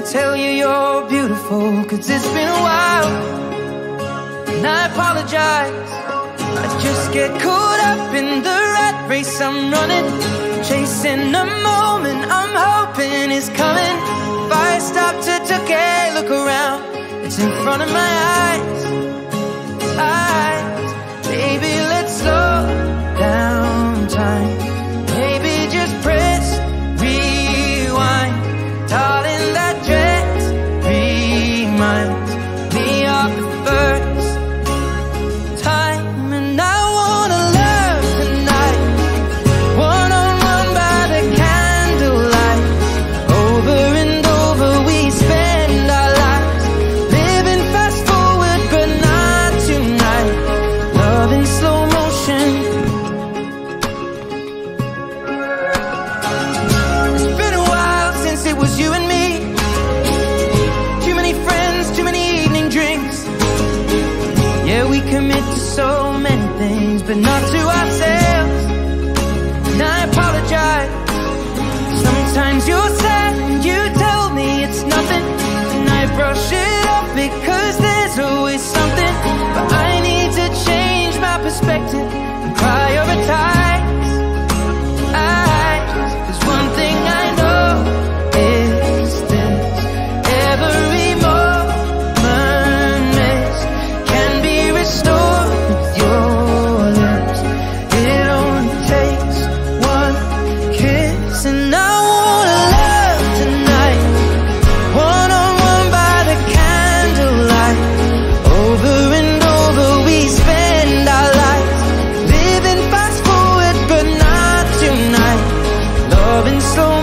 tell you you're beautiful Cause it's been a while. And I apologize. I just get caught up in the rat race. I'm running Chasing a moment. I'm hoping is coming. If I stop to take a look around. It's in front of my eyes. Eyes Yeah, we commit to so many things, but not to ourselves. And I apologize. Sometimes you're sad and you tell me it's nothing. And I brush it off because there's always something. But I need to change my perspective. loving slow.